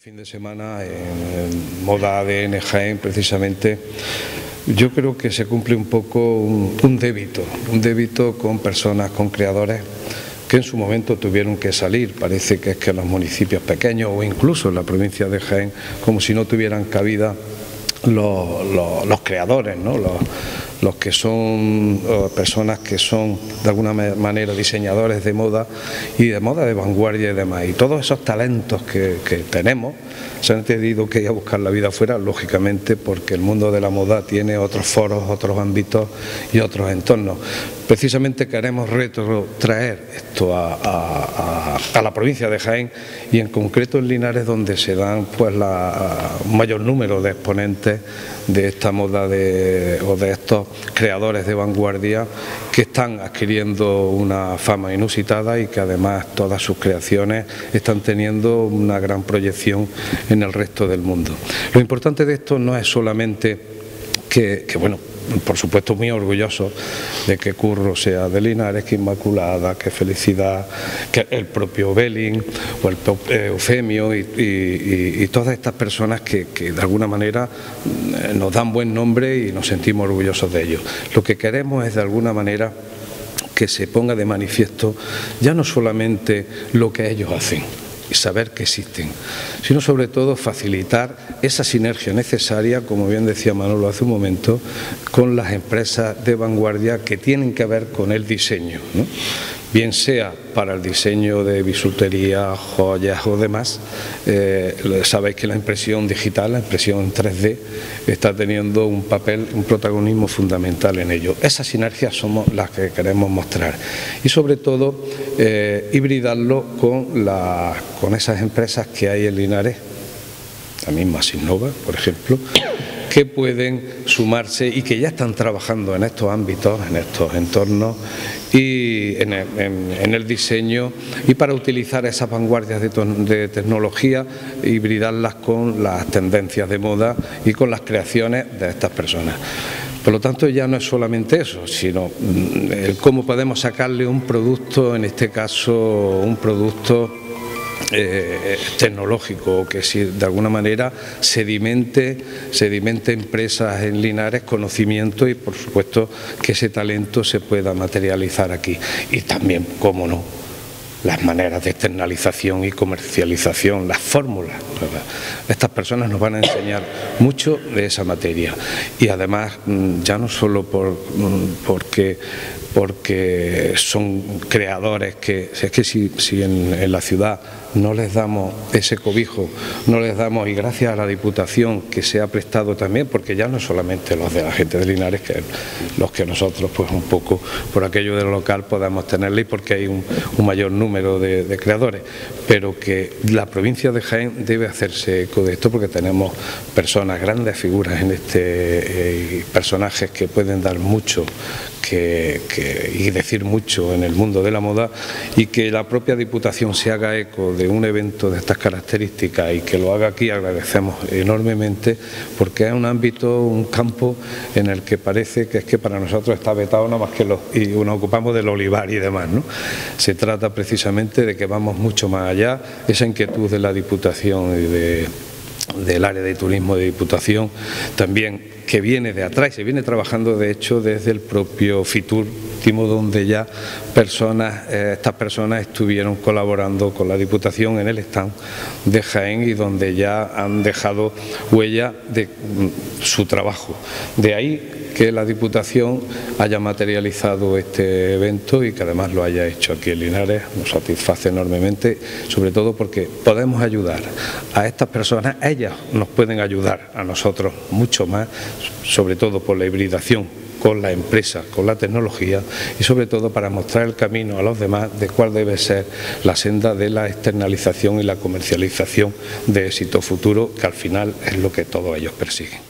Fin de semana en Moda ADN Jaén, precisamente, yo creo que se cumple un poco un, débito, un débito con personas, con creadores que en su momento tuvieron que salir. Parece que es que los municipios pequeños o incluso en la provincia de Jaén, como si no tuvieran cabida los, creadores, ¿no? Que son personas que son de alguna manera diseñadores de moda y de moda de vanguardia y demás. Y todos esos talentos que, que tenemos se han tenido que ir a buscar la vida afuera, lógicamente, porque el mundo de la moda tiene otros foros, otros ámbitos y otros entornos. Precisamente queremos retrotraer esto a, la provincia de Jaén y en concreto en Linares donde se dan pues un mayor número de exponentes de esta moda de, o de estos creadores de vanguardia que están adquiriendo una fama inusitada y que además todas sus creaciones están teniendo una gran proyección en el resto del mundo. Lo importante de esto no es solamente que, que bueno, por supuesto muy orgulloso de que Curro sea de Linares, que Inmaculada, que Felicidad, que el propio Belling o el eh, Eufemio y, todas estas personas que, de alguna manera mm, nos dan buen nombre y nos sentimos orgullosos de ellos. Lo que queremos es de alguna manera que se ponga de manifiesto ya no solamente lo que ellos hacen, y saber que existen, sino sobre todo facilitar esa sinergia necesaria, como bien decía Manolo hace un momento, con las empresas de vanguardia que tienen que ver con el diseño bien sea para el diseño de bisutería, joyas o demás. Eh, sabéis que la impresión digital, la impresión 3D, está teniendo un papel, un protagonismo fundamental en ello. Esas sinergias somos las que queremos mostrar y sobre todo eh, hibridarlo con, la, con esas empresas que hay en Linares, la misma Sinnova, por ejemplo, que pueden sumarse y que ya están trabajando en estos ámbitos, en estos entornos y en el, diseño y para utilizar esas vanguardias de, tecnología, hibridarlas con las tendencias de moda y con las creaciones de estas personas. Por lo tanto, ya no es solamente eso, sino mm, cómo podemos sacarle un producto, en este caso un producto eh, tecnológico que si de alguna manera sedimente, sedimente empresas en Linares, conocimiento y por supuesto que ese talento se pueda materializar aquí. Y también, cómo no, las maneras de externalización y comercialización, las fórmulas. Estas personas nos van a enseñar mucho de esa materia y además mm, ya no solo por, mm, porque porque son creadores que, es que si, en, la ciudad no les damos ese cobijo, no les damos, y gracias a la Diputación que se ha prestado también, porque ya no solamente los de la gente de Linares, que los que nosotros pues un poco por aquello del local podamos tenerle y porque hay un, mayor número de, creadores, pero que la provincia de Jaén debe hacerse eco de esto porque tenemos personas, grandes figuras en este, eh, personajes que pueden dar mucho y decir mucho en el mundo de la moda y que la propia Diputación se haga eco de un evento de estas características y que lo haga aquí agradecemos enormemente porque es un ámbito, un campo en el que parece que es que para nosotros está vetado nada más que los, y nos ocupamos del olivar y demás. ¿no? Se trata precisamente de que vamos mucho más allá, esa inquietud de la Diputación y de del área de turismo de Diputación, también que viene de atrás, se viene trabajando de hecho desde el propio FITUR, donde ya personas, eh, estas personas estuvieron colaborando con la Diputación en el stand de Jaén y donde ya han dejado huella de mm, su trabajo. De ahí que la Diputación haya materializado este evento y que además lo haya hecho aquí en Linares, nos satisface enormemente, sobre todo porque podemos ayudar a estas personas, ellas nos pueden ayudar a nosotros mucho más, sobre todo por la hibridación con la empresa, con la tecnología y sobre todo para mostrar el camino a los demás de cuál debe ser la senda de la externalización y la comercialización de éxito futuro, que al final es lo que todos ellos persiguen.